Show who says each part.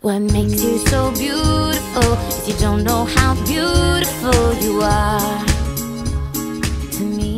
Speaker 1: What makes you so beautiful if you don't know how beautiful you are to me.